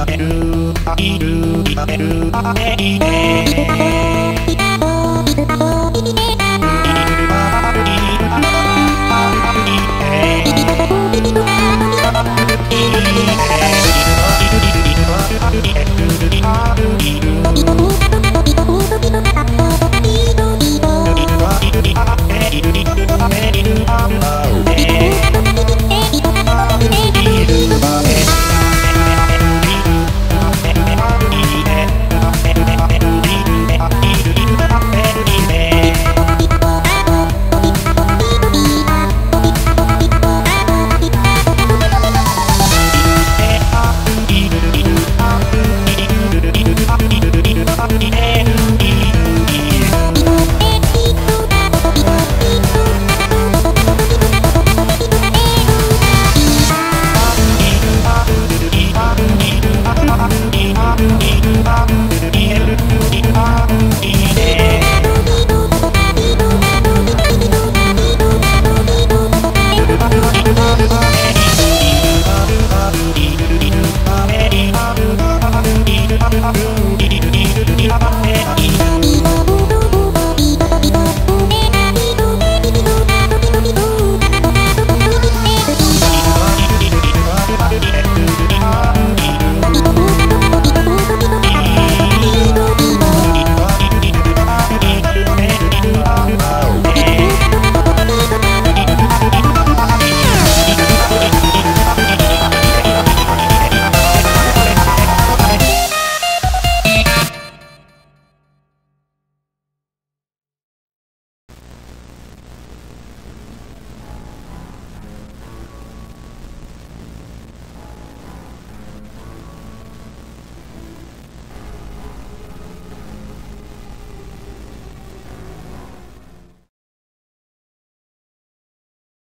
いるいるいるいるいる Bye.